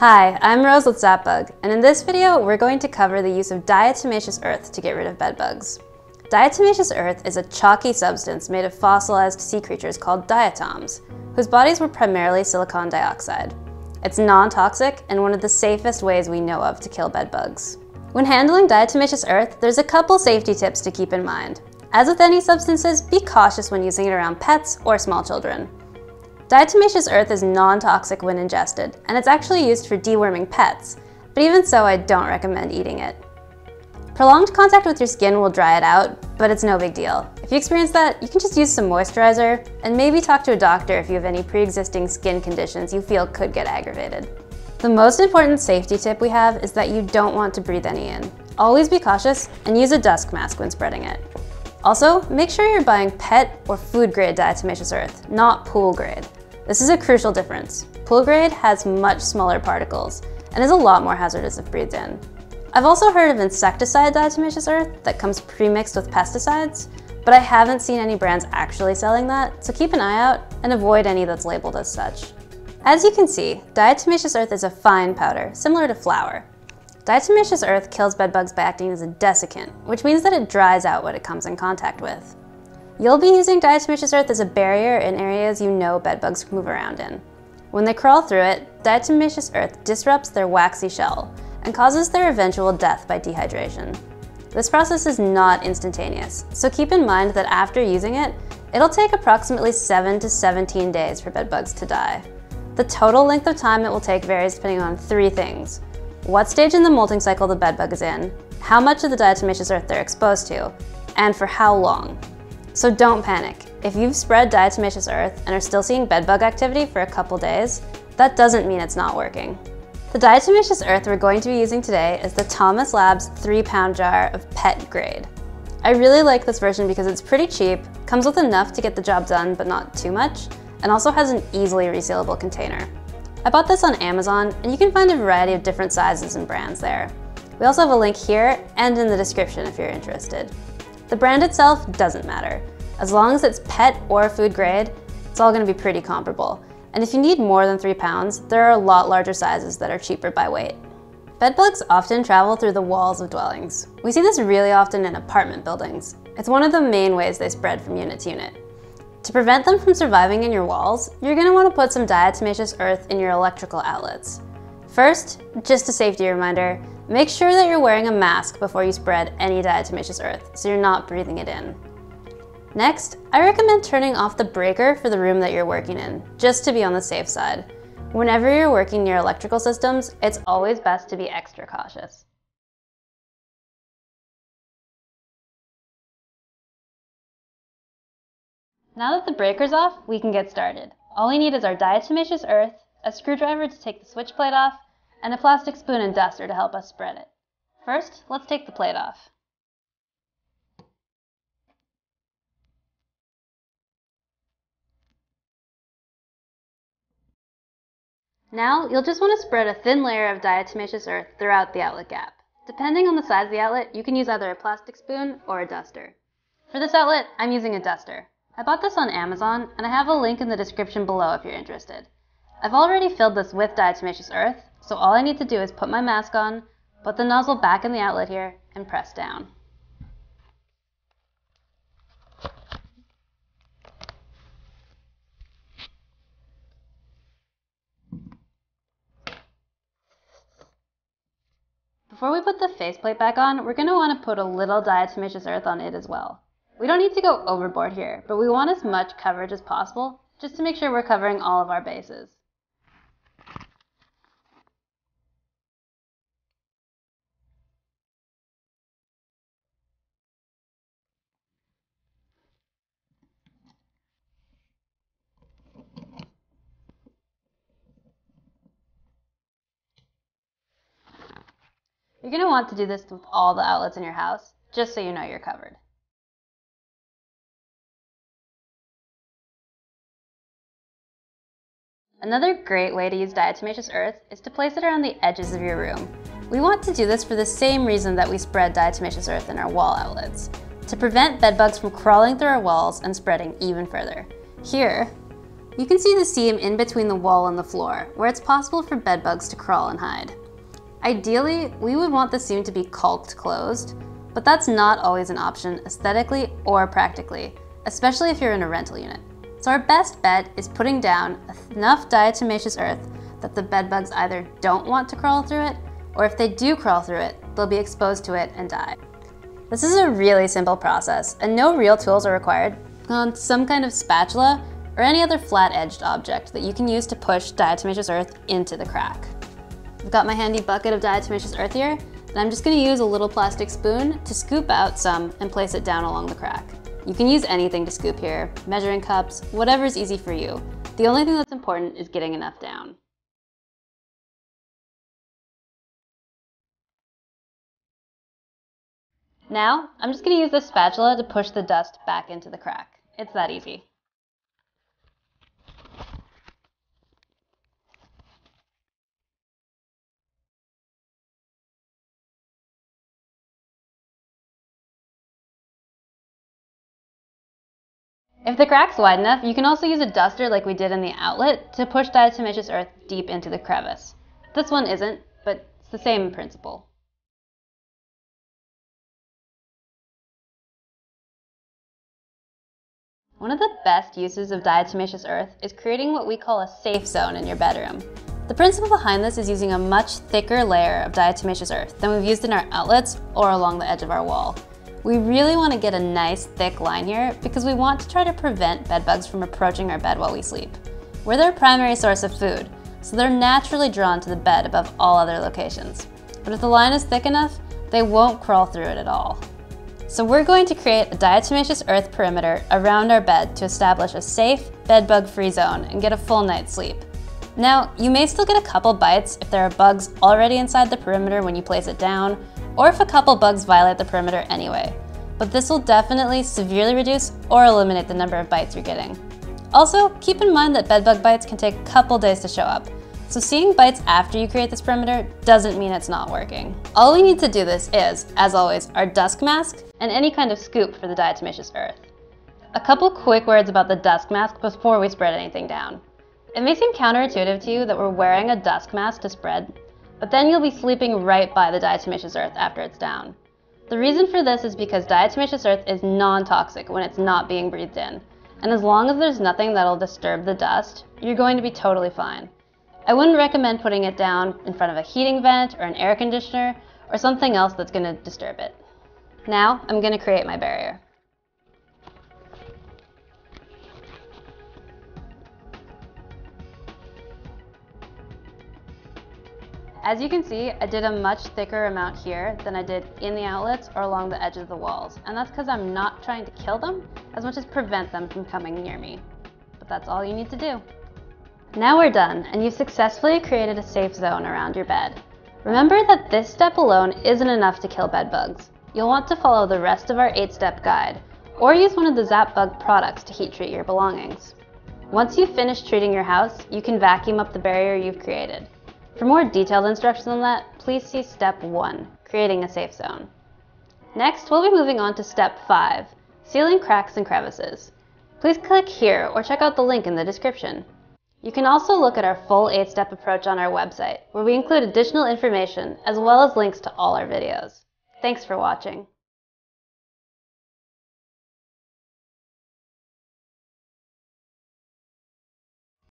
Hi, I'm Rose with ZappBug, and in this video, we're going to cover the use of diatomaceous earth to get rid of bedbugs. Diatomaceous earth is a chalky substance made of fossilized sea creatures called diatoms, whose bodies were primarily silicon dioxide. It's non-toxic and one of the safest ways we know of to kill bedbugs. When handling diatomaceous earth, there's a couple safety tips to keep in mind. As with any substances, be cautious when using it around pets or small children. Diatomaceous earth is non-toxic when ingested, and it's actually used for deworming pets, but even so I don't recommend eating it. Prolonged contact with your skin will dry it out, but it's no big deal. If you experience that, you can just use some moisturizer, and maybe talk to a doctor if you have any pre-existing skin conditions you feel could get aggravated. The most important safety tip we have is that you don't want to breathe any in. Always be cautious and use a dust mask when spreading it. Also, make sure you're buying pet or food grade diatomaceous earth, not pool grade. This is a crucial difference. Pool grade has much smaller particles and is a lot more hazardous if breathed in. I've also heard of insecticide diatomaceous earth that comes pre-mixed with pesticides, but I haven't seen any brands actually selling that, so keep an eye out and avoid any that's labeled as such. As you can see, diatomaceous earth is a fine powder, similar to flour. Diatomaceous earth kills bedbugs by acting as a desiccant, which means that it dries out what it comes in contact with. You'll be using diatomaceous earth as a barrier in areas you know bedbugs move around in. When they crawl through it, diatomaceous earth disrupts their waxy shell and causes their eventual death by dehydration. This process is not instantaneous, so keep in mind that after using it, it'll take approximately 7 to 17 days for bedbugs to die. The total length of time it will take varies depending on three things. What stage in the molting cycle the bedbug is in, how much of the diatomaceous earth they're exposed to, and for how long. So don't panic. If you've spread diatomaceous earth and are still seeing bedbug activity for a couple days, that doesn't mean it's not working. The diatomaceous earth we're going to be using today is the Thomas Labs 3 pound jar of pet grade. I really like this version because it's pretty cheap, comes with enough to get the job done but not too much, and also has an easily resealable container. I bought this on Amazon and you can find a variety of different sizes and brands there. We also have a link here and in the description if you're interested. The brand itself doesn't matter. As long as it's pet or food grade, it's all gonna be pretty comparable. And if you need more than three pounds, there are a lot larger sizes that are cheaper by weight. Bedbugs often travel through the walls of dwellings. We see this really often in apartment buildings. It's one of the main ways they spread from unit to unit. To prevent them from surviving in your walls, you're gonna wanna put some diatomaceous earth in your electrical outlets. First, just a safety reminder, make sure that you're wearing a mask before you spread any diatomaceous earth so you're not breathing it in. Next, I recommend turning off the breaker for the room that you're working in, just to be on the safe side. Whenever you're working near electrical systems, it's always best to be extra cautious. Now that the breaker's off, we can get started. All we need is our diatomaceous earth, a screwdriver to take the switch plate off, and a plastic spoon and duster to help us spread it. First, let's take the plate off. Now, you'll just want to spread a thin layer of diatomaceous earth throughout the outlet gap. Depending on the size of the outlet, you can use either a plastic spoon or a duster. For this outlet, I'm using a duster. I bought this on Amazon, and I have a link in the description below if you're interested. I've already filled this with diatomaceous earth, so all I need to do is put my mask on, put the nozzle back in the outlet here, and press down. Before we put the faceplate back on, we're going to want to put a little diatomaceous earth on it as well. We don't need to go overboard here, but we want as much coverage as possible, just to make sure we're covering all of our bases. You're going to want to do this with all the outlets in your house, just so you know you're covered. Another great way to use diatomaceous earth is to place it around the edges of your room. We want to do this for the same reason that we spread diatomaceous earth in our wall outlets, to prevent bedbugs from crawling through our walls and spreading even further. Here, You can see the seam in between the wall and the floor, where it's possible for bedbugs to crawl and hide. Ideally, we would want the seam to be caulked closed, but that's not always an option aesthetically or practically, especially if you're in a rental unit. So our best bet is putting down enough diatomaceous earth that the bed bugs either don't want to crawl through it, or if they do crawl through it, they'll be exposed to it and die. This is a really simple process, and no real tools are required. On some kind of spatula or any other flat-edged object that you can use to push diatomaceous earth into the crack. I've got my handy bucket of diatomaceous earth here, and I'm just gonna use a little plastic spoon to scoop out some and place it down along the crack. You can use anything to scoop here, measuring cups, whatever's easy for you. The only thing that's important is getting enough down. Now, I'm just gonna use the spatula to push the dust back into the crack. It's that easy. If the crack's wide enough, you can also use a duster like we did in the outlet to push diatomaceous earth deep into the crevice. This one isn't, but it's the same principle. One of the best uses of diatomaceous earth is creating what we call a safe zone in your bedroom. The principle behind this is using a much thicker layer of diatomaceous earth than we've used in our outlets or along the edge of our wall. We really want to get a nice thick line here because we want to try to prevent bedbugs from approaching our bed while we sleep. We're their primary source of food, so they're naturally drawn to the bed above all other locations. But if the line is thick enough, they won't crawl through it at all. So we're going to create a diatomaceous earth perimeter around our bed to establish a safe, bedbug-free zone and get a full night's sleep. Now, you may still get a couple bites if there are bugs already inside the perimeter when you place it down, or if a couple bugs violate the perimeter anyway, but this will definitely severely reduce or eliminate the number of bites you're getting. Also, keep in mind that bedbug bites can take a couple days to show up, so seeing bites after you create this perimeter doesn't mean it's not working. All we need to do this is, as always, our dust mask and any kind of scoop for the diatomaceous earth. A couple quick words about the dust mask before we spread anything down. It may seem counterintuitive to you that we're wearing a dust mask to spread, but then you'll be sleeping right by the diatomaceous earth after it's down. The reason for this is because diatomaceous earth is non-toxic when it's not being breathed in, and as long as there's nothing that'll disturb the dust, you're going to be totally fine. I wouldn't recommend putting it down in front of a heating vent or an air conditioner or something else that's going to disturb it. Now, I'm going to create my barrier. As you can see, I did a much thicker amount here than I did in the outlets or along the edges of the walls. And that's because I'm not trying to kill them as much as prevent them from coming near me. But that's all you need to do. Now we're done, and you've successfully created a safe zone around your bed. Remember that this step alone isn't enough to kill bed bugs. You'll want to follow the rest of our 8-step guide, or use one of the ZappBug products to heat treat your belongings. Once you've finished treating your house, you can vacuum up the barrier you've created. For more detailed instructions on that, please see step 1, creating a safe zone. Next, we'll be moving on to step 5, sealing cracks and crevices. Please click here or check out the link in the description. You can also look at our full 8-step approach on our website, where we include additional information as well as links to all our videos. Thanks for watching.